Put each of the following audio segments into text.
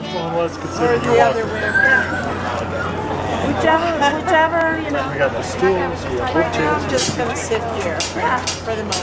first one was considered the other way around. Whichever, whichever, you know. We got the stools, we chairs. I'm just going to sit here for the moment.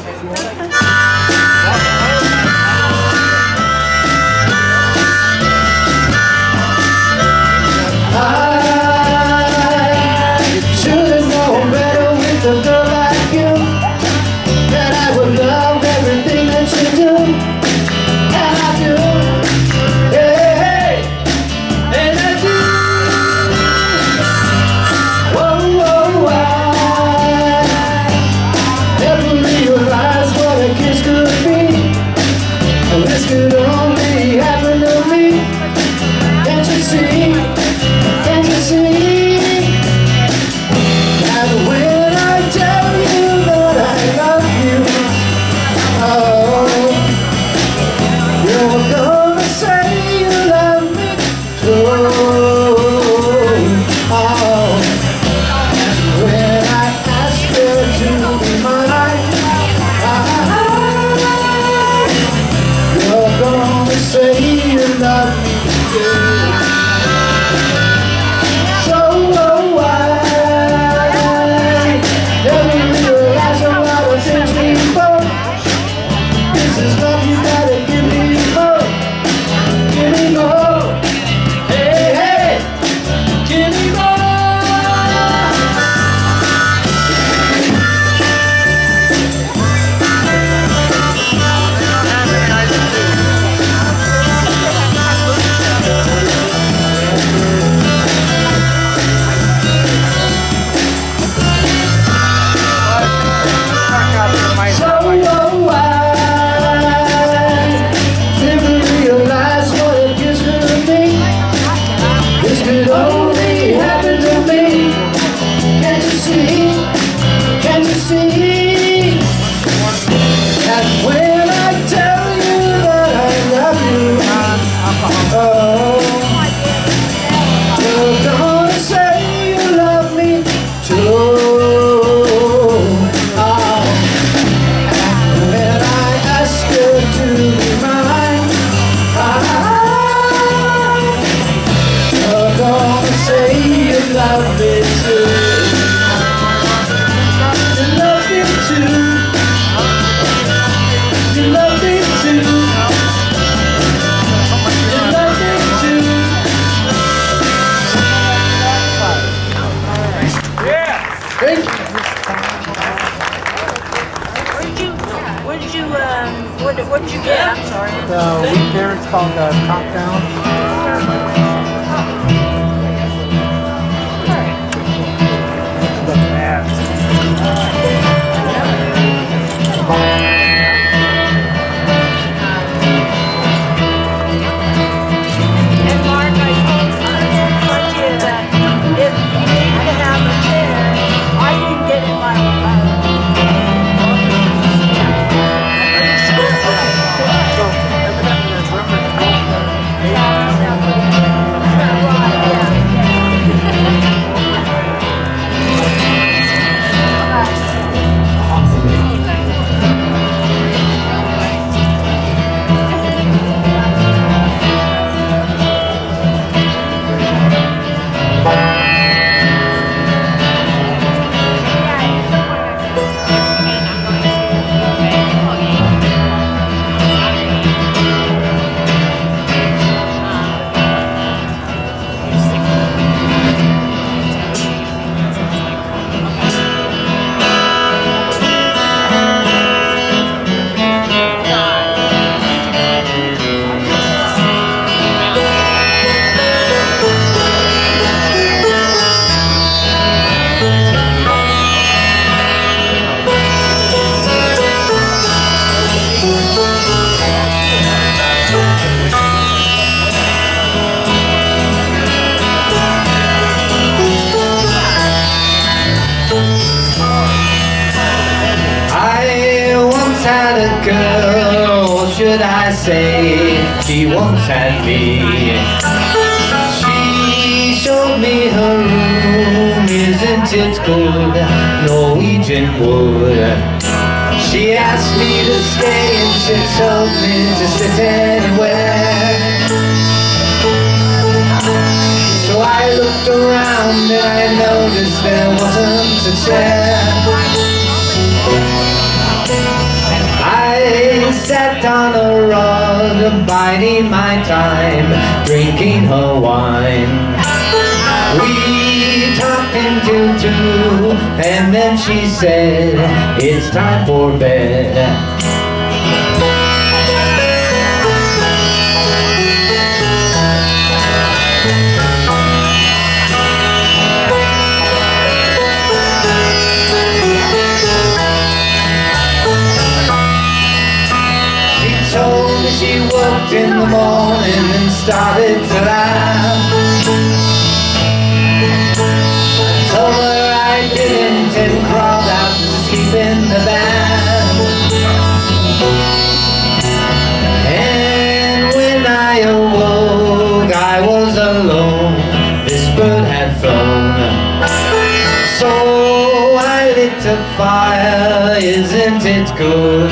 A fire Isn't it good?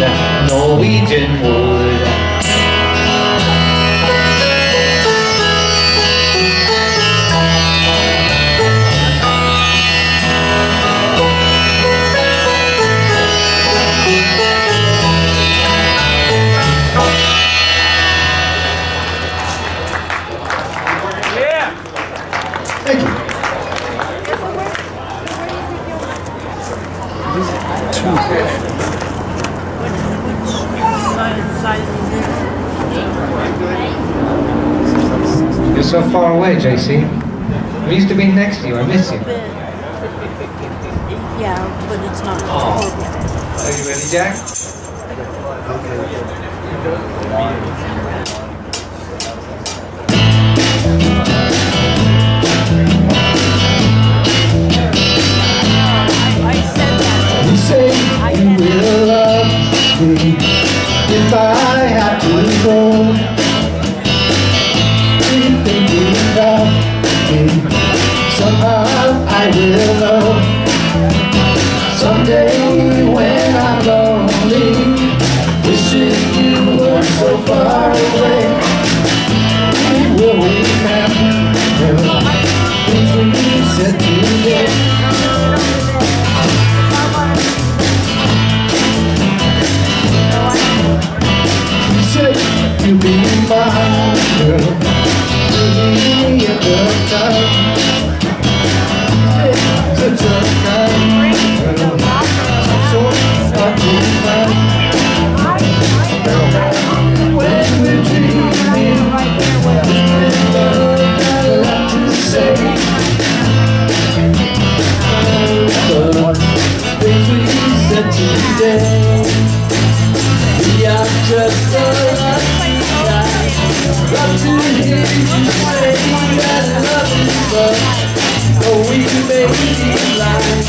Norwegian wood so far away, JC. I used to be next to you. I miss you. Yeah, but it's not. Oh. Are you ready, Jack? You say you will love me if I have to go. Somehow just a lucky guy Love to hear you say that love is love Oh, we can make it life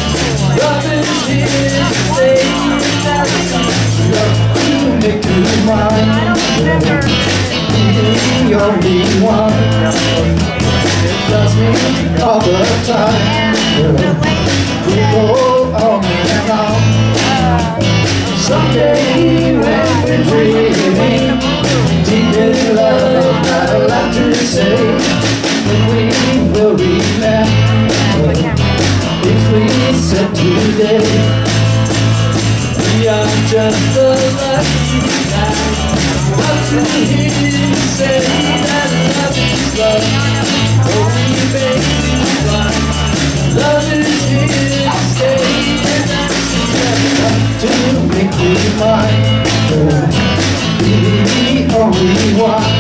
Love is here to stay Love to make you mine Be the only one That loves me all the time. We Someday when we're dreaming Deep in love, not a lot to say When we will remember. Things we said today We are just a lucky guy Love to hear you say that love is love. Oh, we to make you. mine Be the only one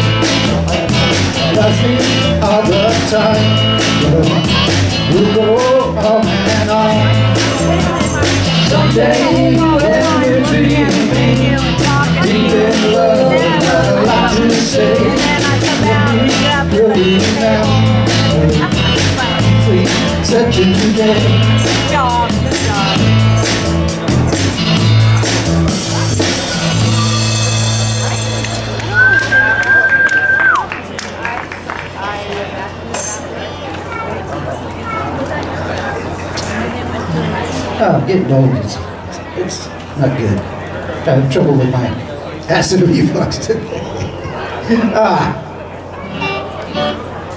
Loves me all the time We'll go on and on Someday when we're dreaming Deep in love, got a lot to say Let me really now Sweet, such a day Oh, getting old is it's not good. I have trouble with my acid reflux today. ah.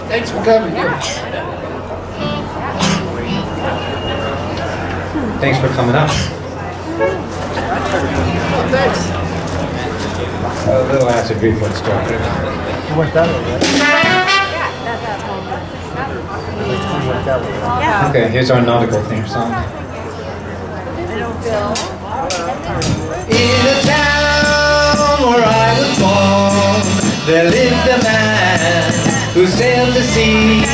Thanks for coming. Thanks for coming up. Thanks. A little acid reflux doctor. You went that way, right? You went that way. right? Okay, here's our nautical theme song. There lived a man who sailed the sea,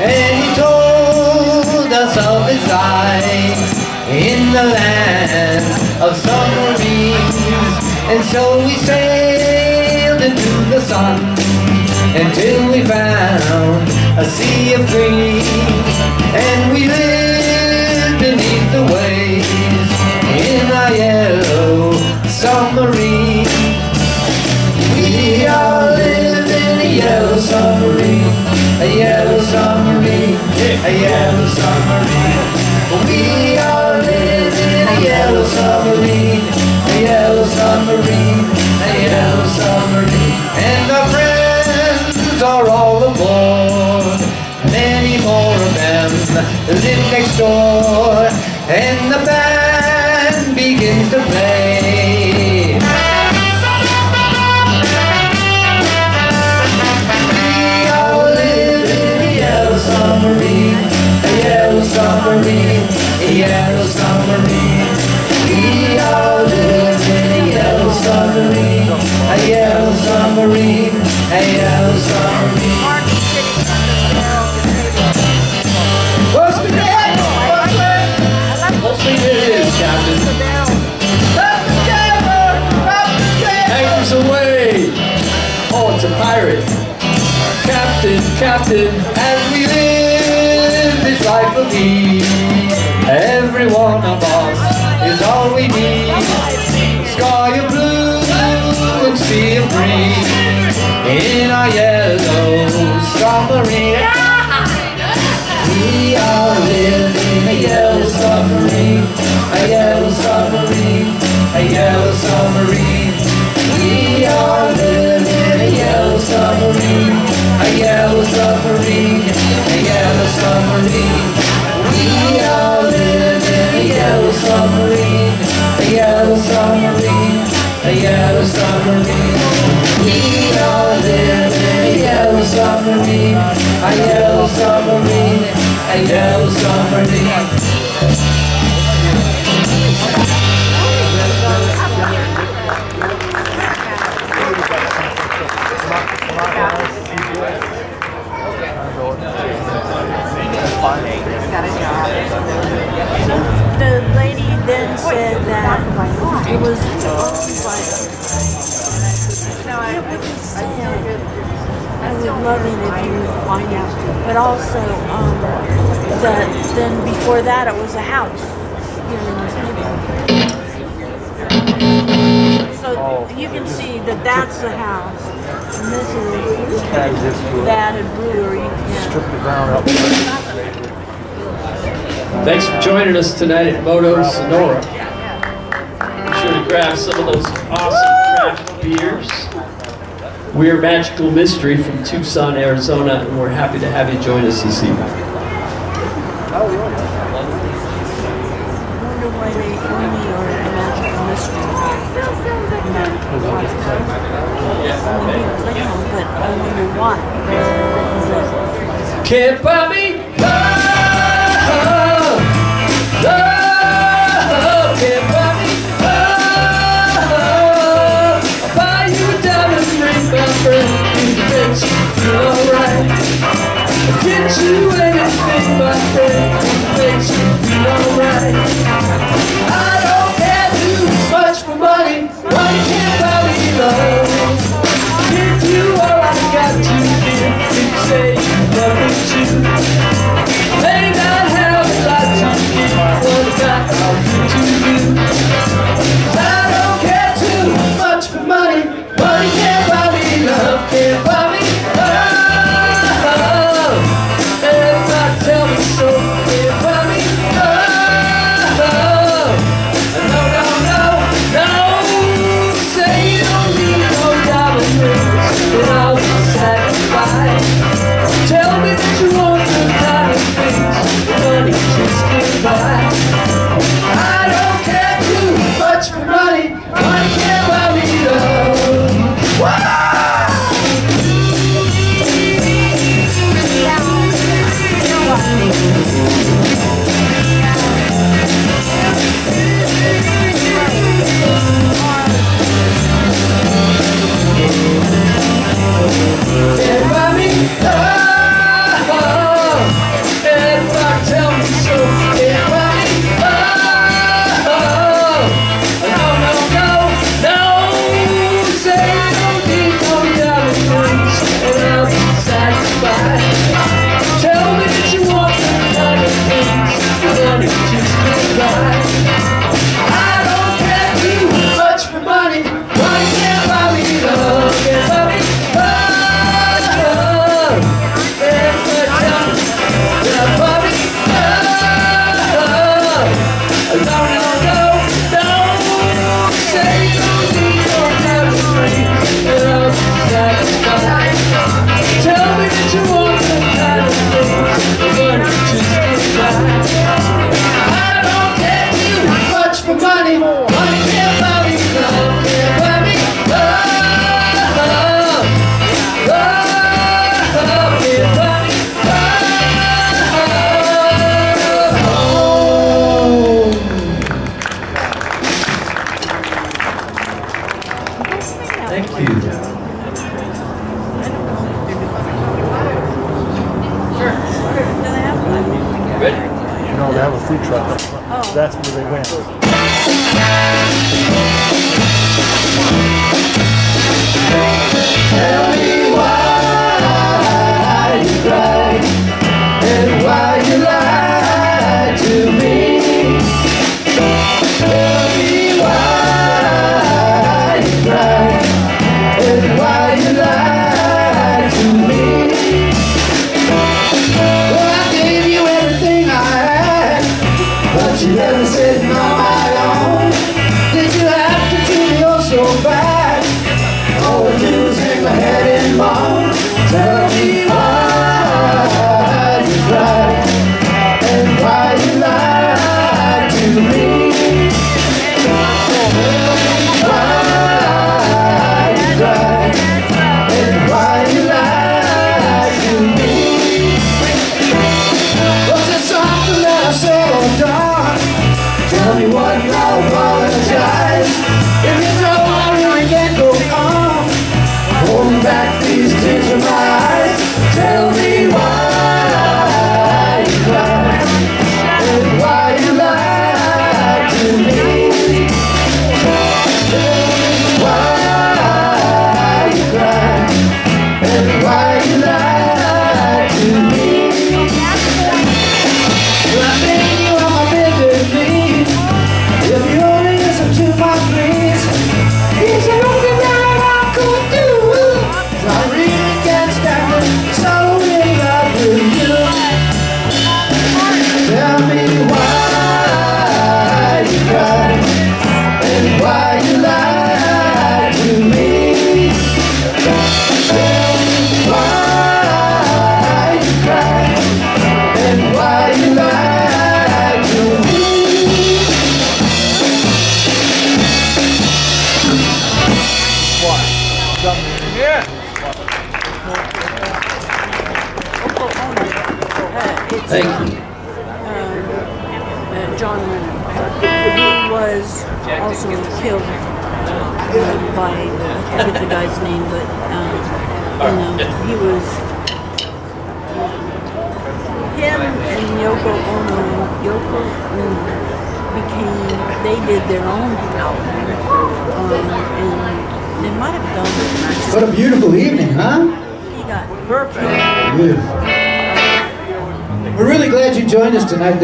and he told us of his life in the land of submarines. And so we sailed into the sun until we found a sea of green, and we lived beneath the waves in a yellow submarine. Yellow submarine, a yellow submarine, a yellow submarine. We all live in a yellow submarine, a yellow submarine, a yellow submarine. And our friends are all aboard. Many more of them live next door, Captain, As we live this life of ease, every one of us is all we need. Sky of blue and sea of green The lady then said that it was owned by it would be sad. I would love it if you would find out. But also, um, that then before that it was a house here in this neighborhood. So you can see that that's the house. And this is Add this to it. that and brewery. Strip the ground up. Thanks for joining us tonight at Moto Sonora. Be sure to grab some of those awesome craft beers. We're Magical Mystery from Tucson, Arizona, and we're happy to have you join us this evening. I wonder why I'll you anything, feel alright. I don't care too much for money, can't. Give you all I got to give, say you love me too. you.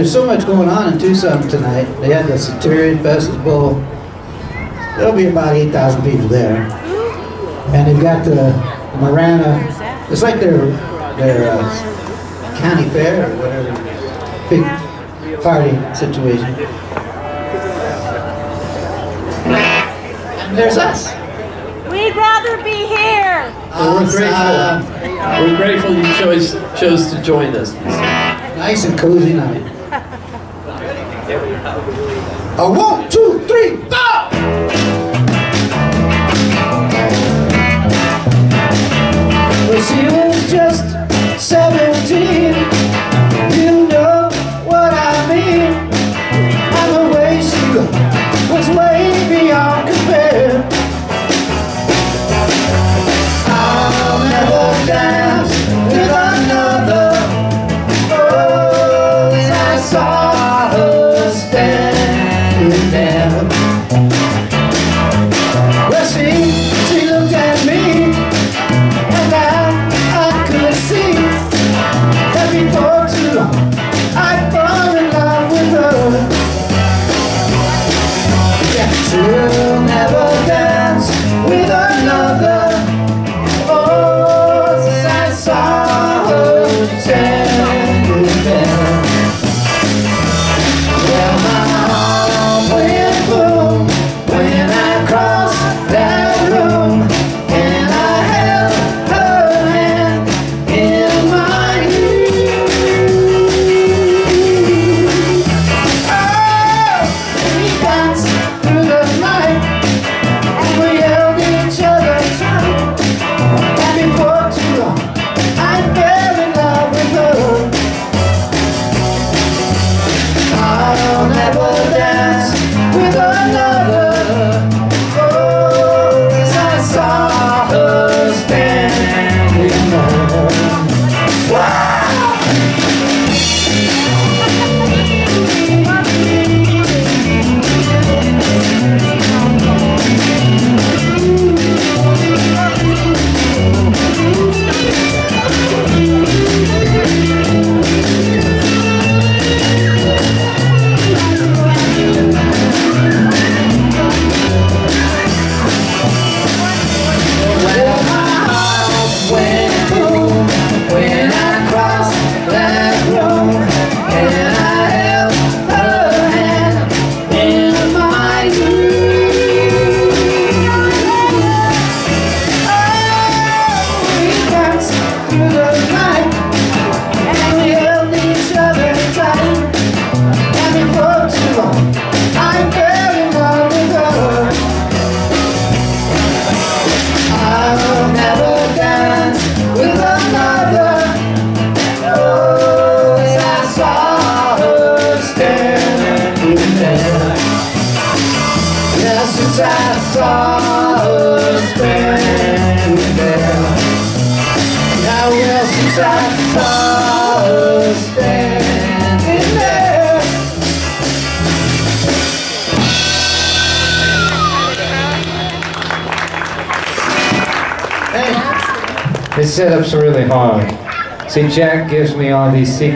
there's so much going on in Tucson tonight. They had the Centurion Festival. There'll be about 8,000 people there. And they've got the Marana. It's like their, their uh, county fair or whatever. Big party situation. And there's us. We'd rather be here. Well, we're grateful. We're grateful you chose chose to join us. Nice and cozy night. A one, two, three, four! Well, she was just seven.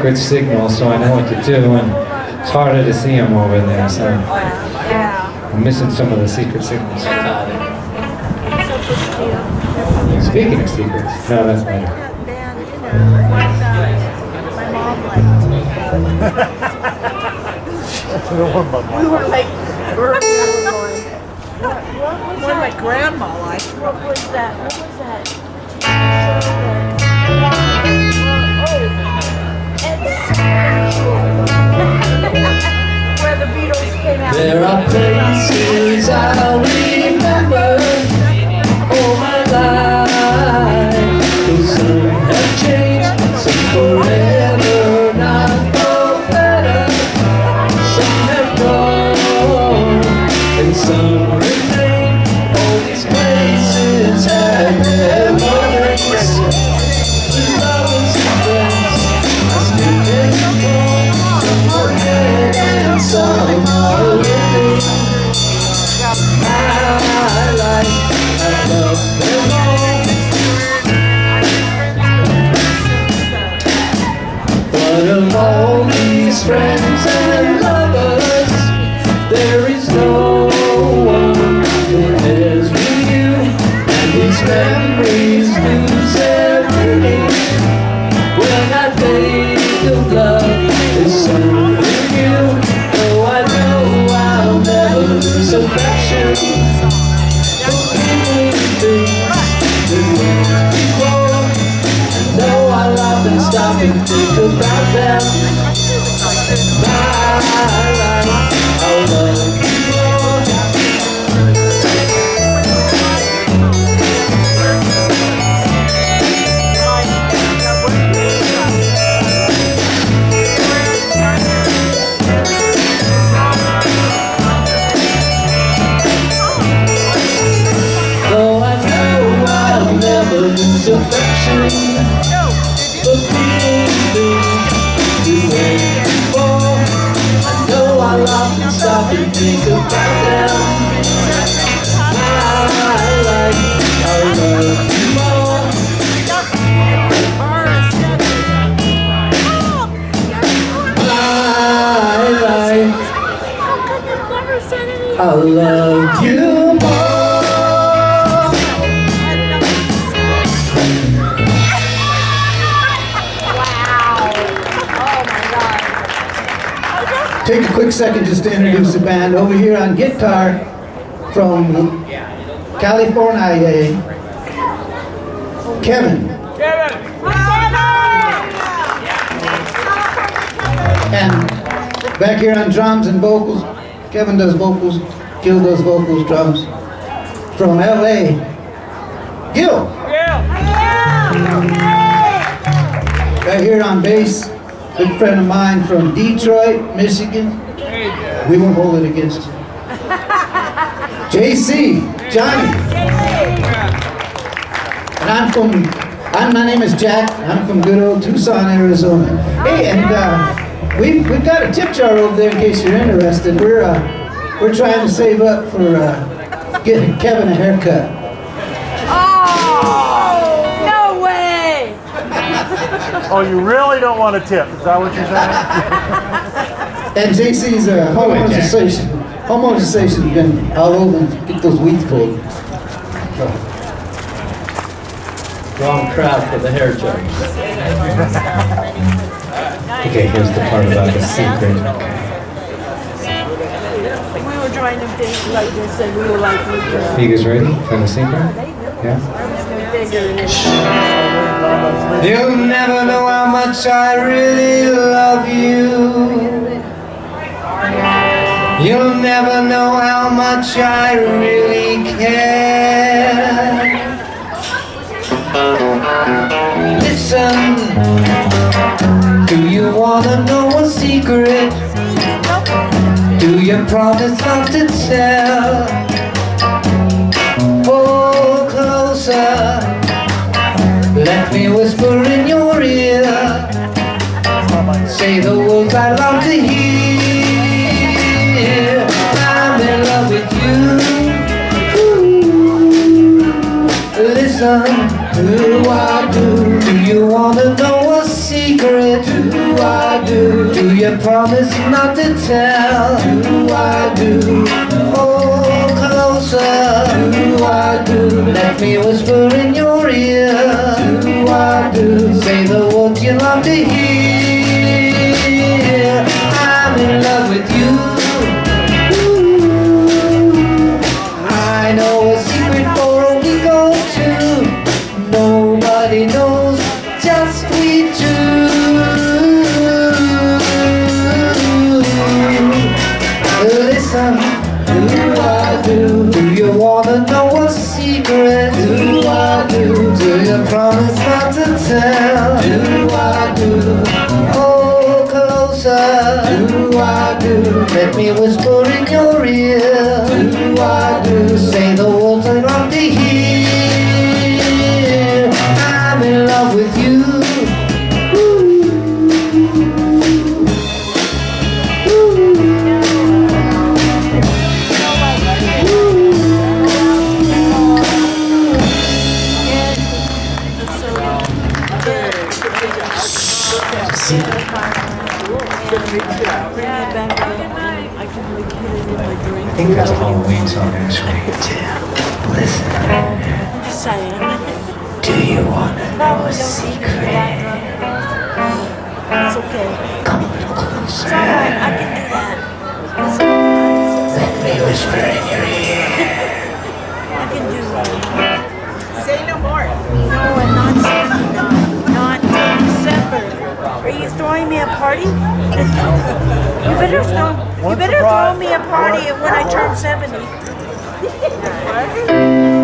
All these secret signals so I know what to do, and it's harder to see him over there, so I'm missing some of the secret signals. Speaking of secrets, no, that's better. That band, you know, like, my mom liked. The one by We were like, we were going, what, what was One my that? grandma liked. What was that? What was that? Where the Beatles came out. There are places I'll remember all my life. Changed, drums and vocals, Kevin does vocals, Gil does vocals, drums. From LA, Gil. Right here on bass, good friend of mine from Detroit, Michigan. We won't hold it against you. JC, Johnny. And I'm from, I'm, my name is Jack. I'm from good old Tucson, Arizona. Hey, and uh, we, we've got a tip jar over there in case you're interested. We're, uh, we're trying to save up for uh, getting Kevin a haircut. Oh, no way! Oh, you really don't want a tip? Is that what you're saying? And JC's uh, homeowners Jack. association, homeowners association been all over to get those weeds pulled. Wrong crowd for the hair jokes. Okay, here's the part about the secret. We were trying to think like this and we were like, just You guys ready for the secret? Yeah? You'll never know how much I really love you. You'll never know how much I really care. Listen, do you wanna know a secret? Do you promise not to tell? Oh, closer. Let me whisper in your ear Say the words I love to hear. I'm in love with you. Ooh, listen, do I do? Do you wanna know secret? Do I do? Do you promise not to tell? Do I do? Oh, closer. Do I do? Let me whisper in your ear. Do I do? Say the words you love to hear. Tell? Do I do? Oh, closer. Do I do? Let me whisper in your ear. Do I do? Say the words that's a Halloween song actually. Listen, I'm just saying. do you wanna know a secret? It's okay. Come a little closer. I can do that. Let me whisper in your ear. I can do that. Say no more. No, and not Are you throwing me a party? You better throw, you better throw me a party when I turn 70.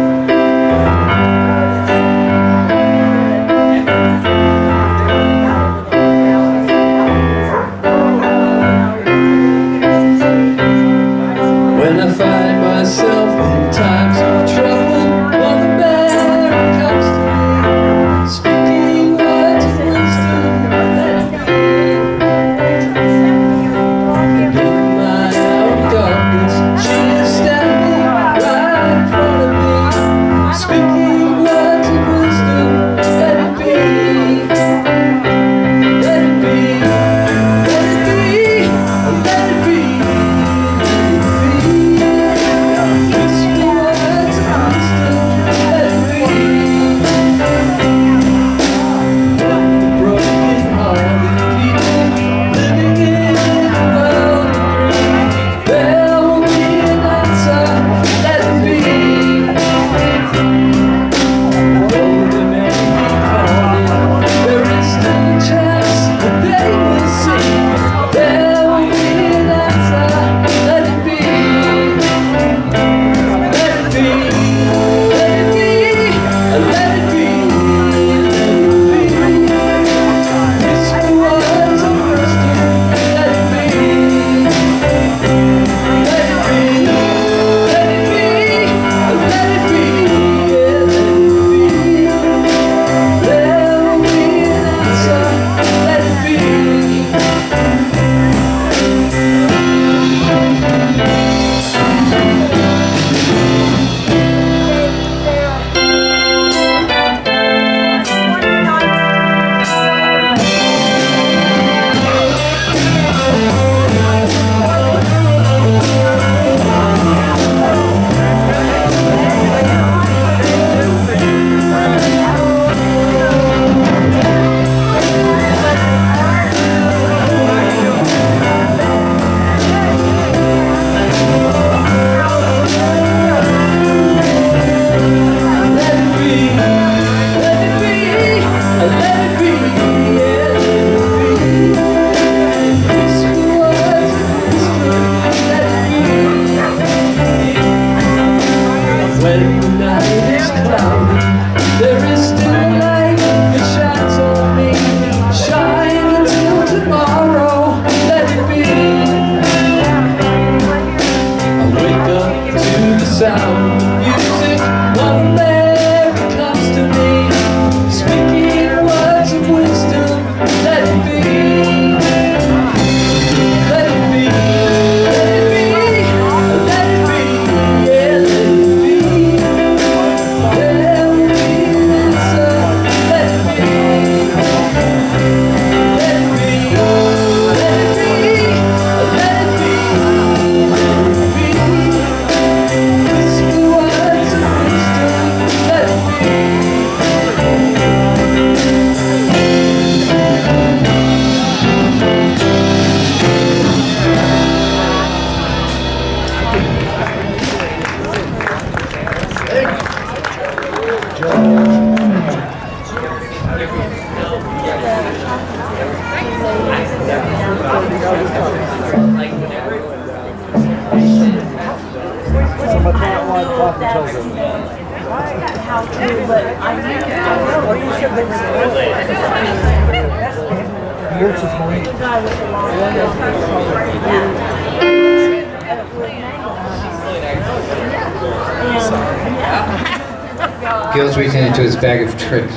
tricks.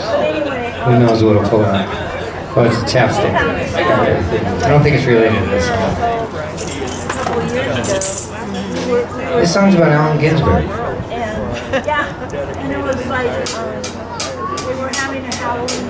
Who knows what'll pull out? Oh, it's a chapstick. I don't think it's related to this song. This song's about Allen Ginsberg. Yeah, and it was like, um, we were having a Halloween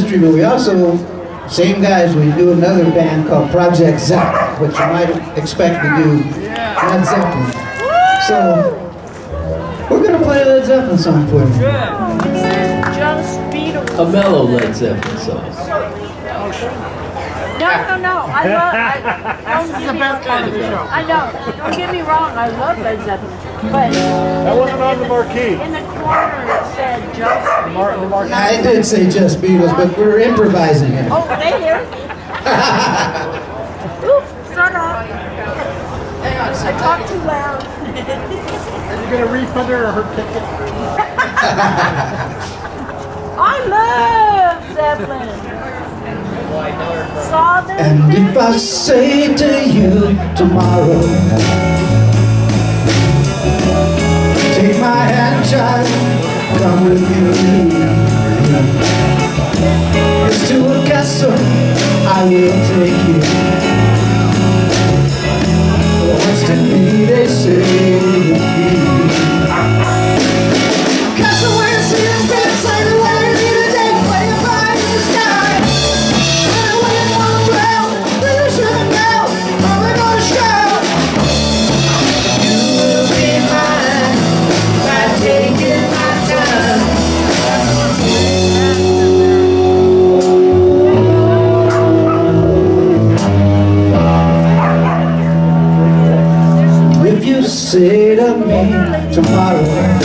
Magical Mystery, but we also, same guys, we do another band called Project Zep, which you might expect to do Led Zeppelin. So, we're gonna play a Led Zeppelin song for you. A mellow Led Zeppelin song. No, no, no. I love. I, don't get me wrong. I know. Don't get me wrong. I love Led Zeppelin, but That wasn't on the marquee. in the corner it said just. Mar- the. I did say just Beatles, but we're improvising it. Oh, they hear. Oops, shut up. Hang on, I talk too loud. Are you gonna refund her or her ticket? I love Zeppelin. And if I say to you tomorrow, take my hand, child, come with me. It's to a castle I will take you. What's to be, they say. Say to me tomorrow,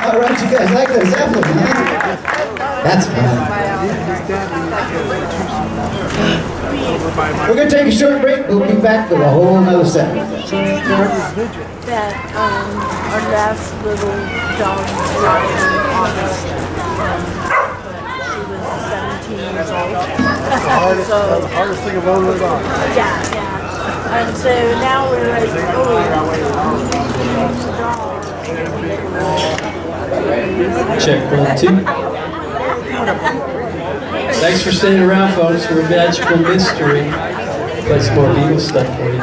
All right, you guys like that Zeppelin, huh? That's fun. We're going to take a short break. We'll be back with a whole other set. That um, our last little dog died in August. She was 17 years old. That's the hardest, so, the hardest thing I've ever. Yeah, yeah. And so now we're like, oh, we need to dog. Check one, two. Thanks for staying around, folks, for a magical mystery. Play some more Beatles stuff for you.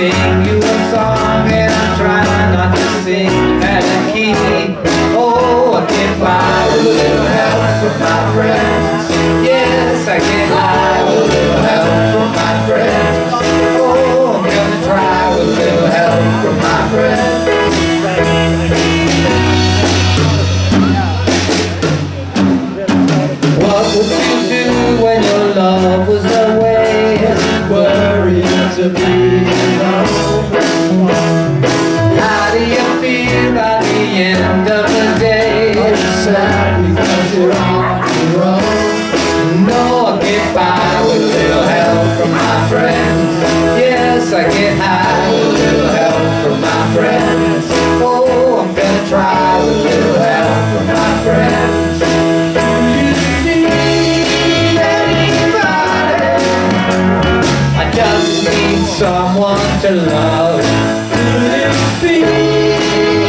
And to love. Could it be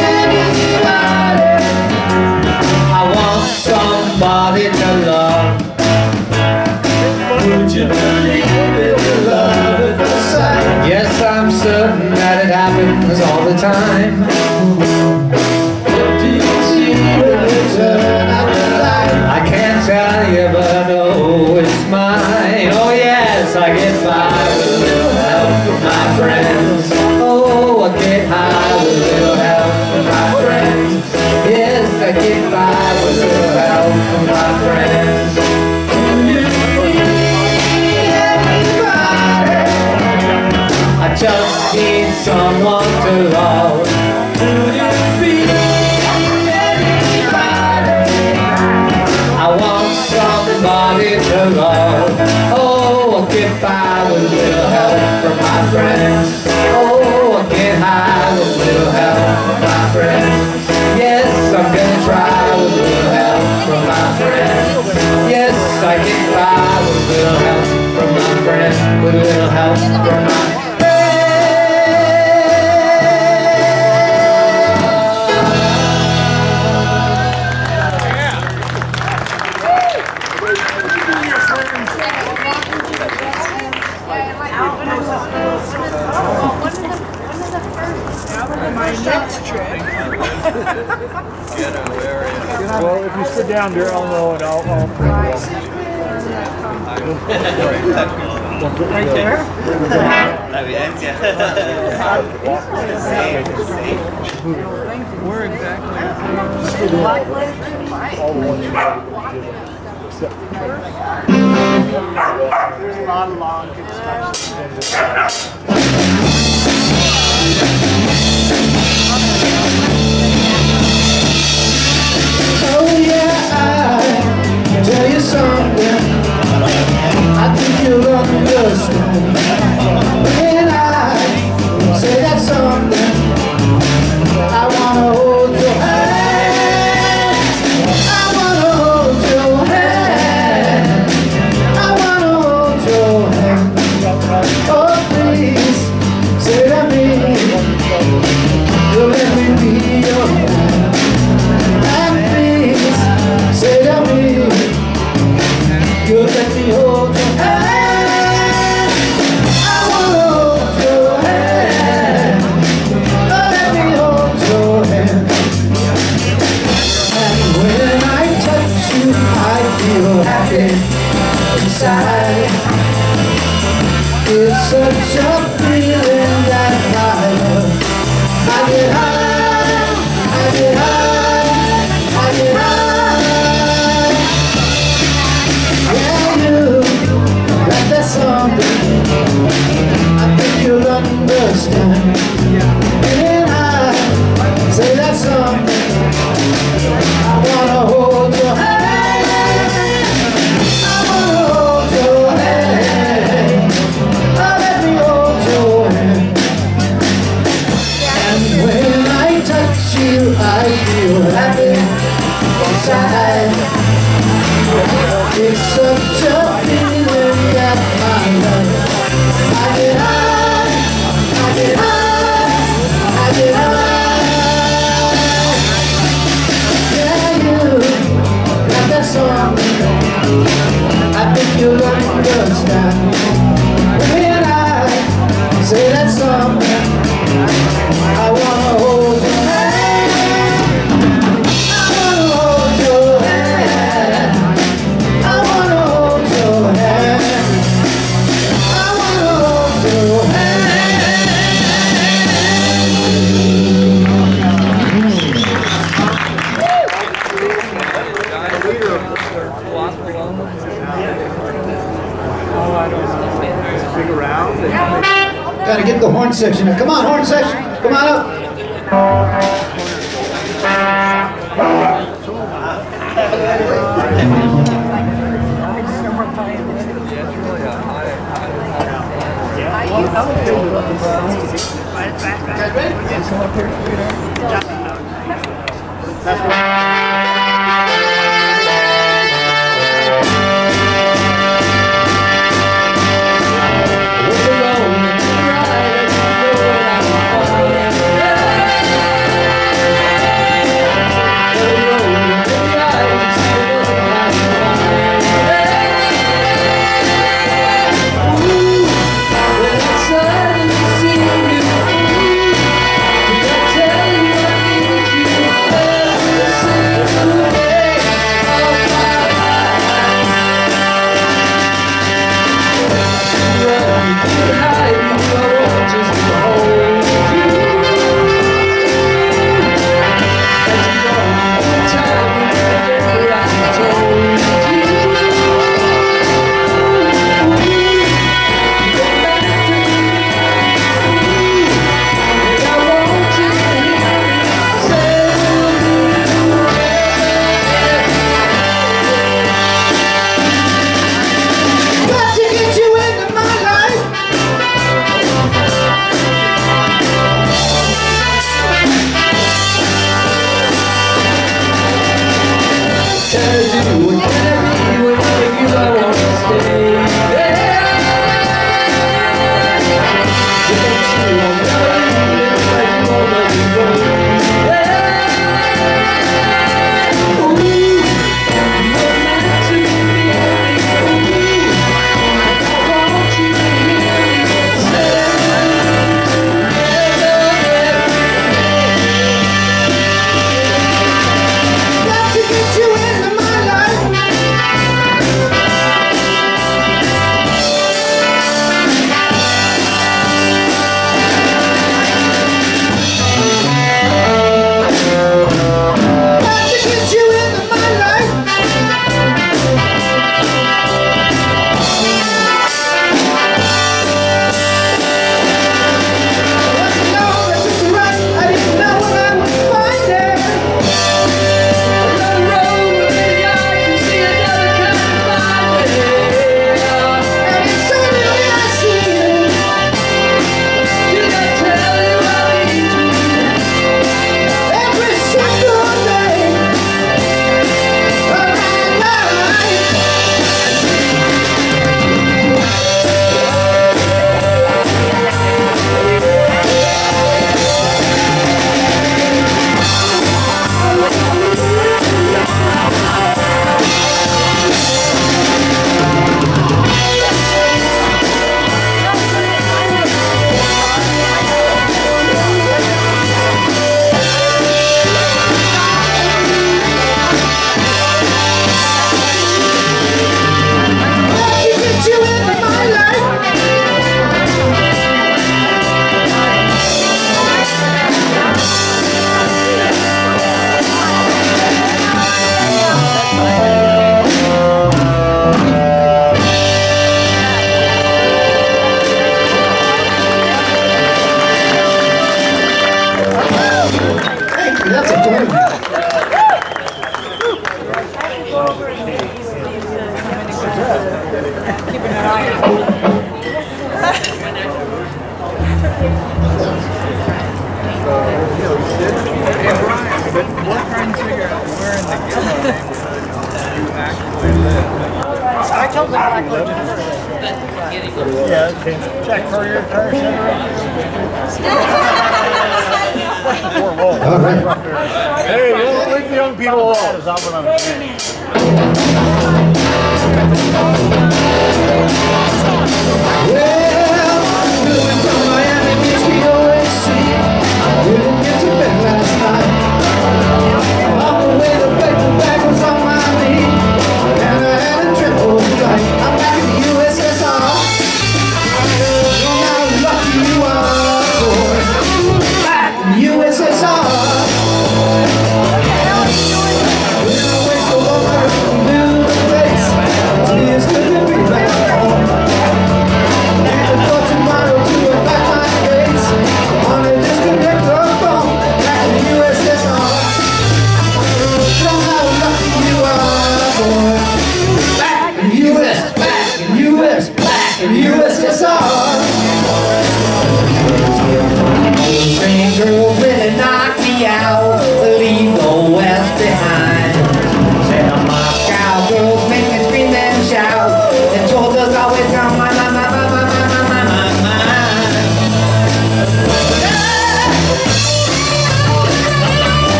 anybody? I want somebody to love. Would you believe the love at first sight? Yes, I'm certain that it happens all the time. i want somebody to love Oh, I get by with a little help from my friends. Oh, I get high with a little help from my friends. Yes, I'm gonna try with a little help from my friends. Yes, I get by with a little help from my friends. With a little help from my Well, if you sit down, there, I'll know and I'll. I'll right there? La evidencia. Where exactly? There's not a long construction.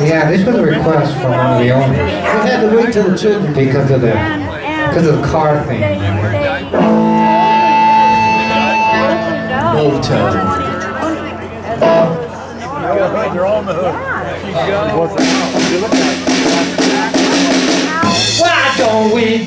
Yeah, this was a request from one of the owners. We had to wait till the children. Because of the, because of the car thing. Motel. You're on the hook. What's that? Why don't we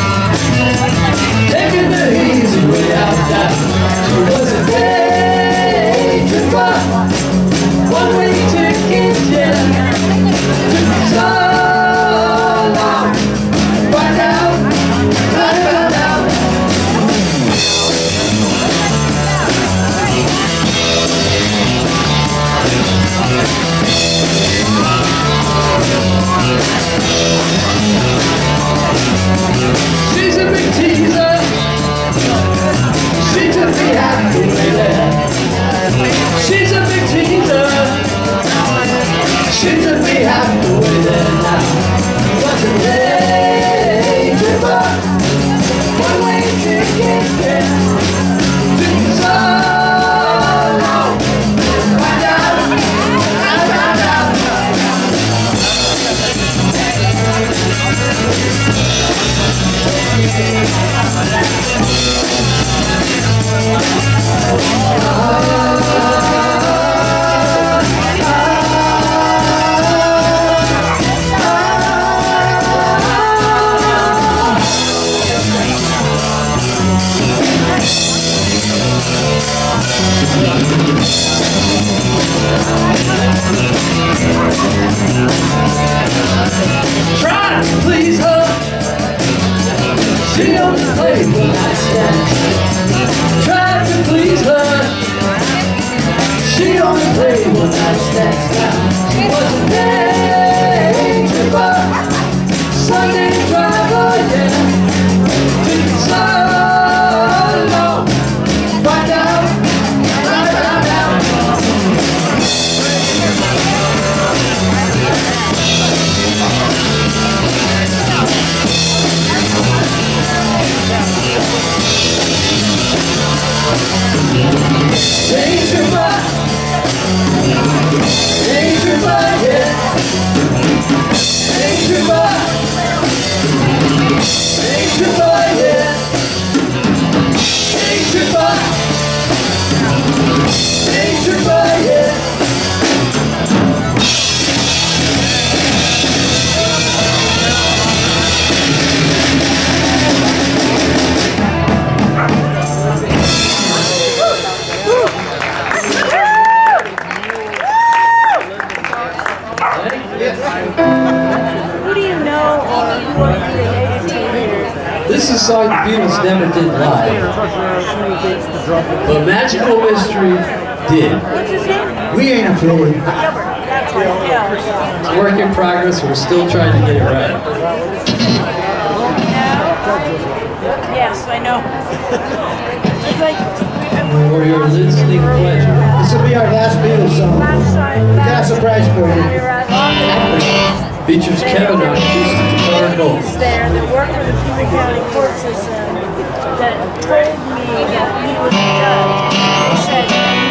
Taking the easy way out was a day One way ticket, yeah Took me so long To please her. She only played I stand. Trying to please her. She only played down. She was a. Sunday driver, yeah. Danger Bud Danger here? This is a song the Beatles never did live, but Magical Mystery did. What's his name? We ain't afraid. That's right. Yeah. yeah. It's a work in progress, we're still trying to get it right. Yes, I know. It's like For your listening pleasure. This will be our last Beatles song. We got a surprise for you. Features Kevin on guitar and vocals. there that worked for the Pima County court system that told me that he was judge. They said,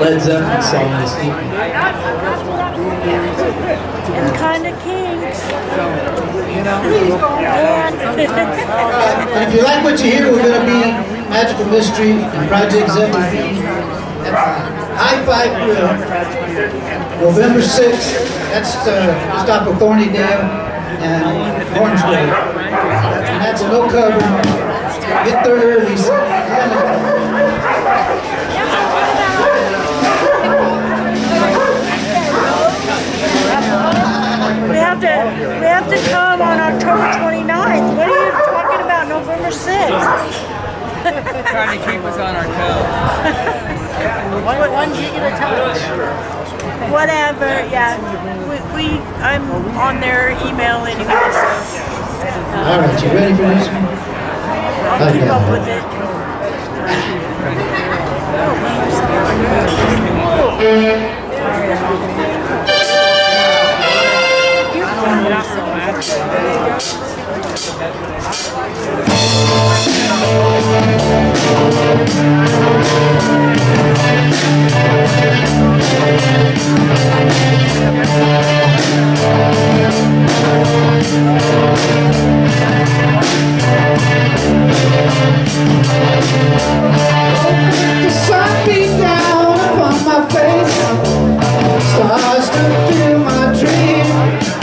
Led Zeppelin song this evening. And kind of kinks. And if you like what you hear, we're going to be Magical Mystery and Project Zeppelin at High Five Grill, November 6th. That's uh, just off of Thornydale and Orange Grove. And that's a no cover. Get there early. Have to, we have to come on October 29th. What are you talking about November 6th? Trying to keep us on our toes. One, one gig at a time. Whatever, yeah. We, we, I'm on their email anyway, so All right, you ready for this? I'll keep up with it. Oh, the Stars to fill my dream